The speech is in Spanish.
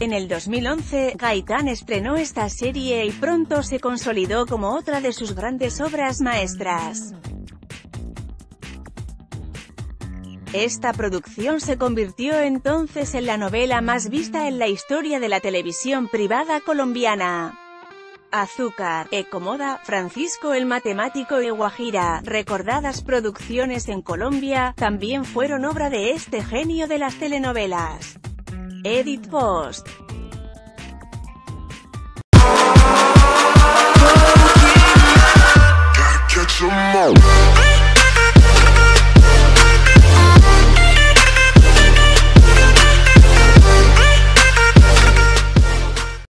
En el 2011, Gaitán estrenó esta serie y pronto se consolidó como otra de sus grandes obras maestras. Esta producción se convirtió entonces en la novela más vista en la historia de la televisión privada colombiana. Azúcar, Ecomoda, Francisco el Matemático y Guajira, recordadas producciones en Colombia, también fueron obra de este genio de las telenovelas. Edit Post.